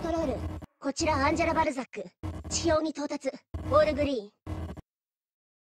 トロール。こちらアンジェラ・バルザック。地表に到達。オールグリーン。